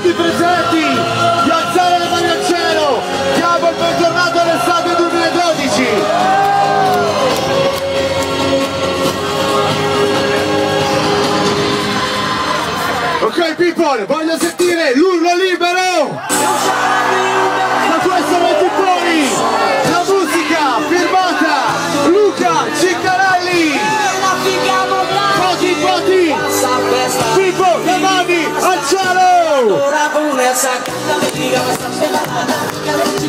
tutti presenti di alzare le mani al cielo diamo il bentornato all'estate 2012 ok people voglio sentire l'urlo libero. Da questo fuori la musica firmata Luca Cic Nessa a me diga mas tá pelada. Quero te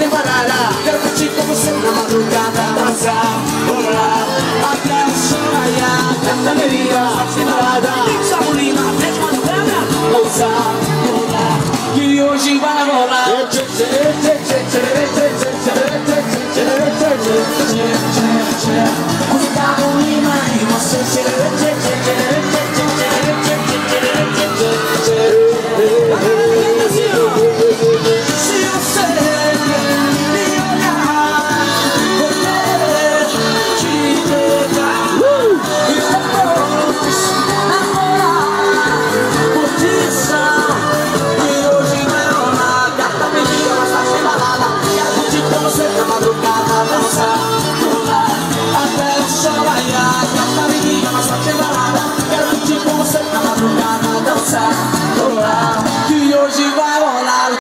separará Quero curtir com você na madrugada Dançar, rolar, até o chão raiar. Cafeteria, separada, sabolina, até de madrugada. Ousar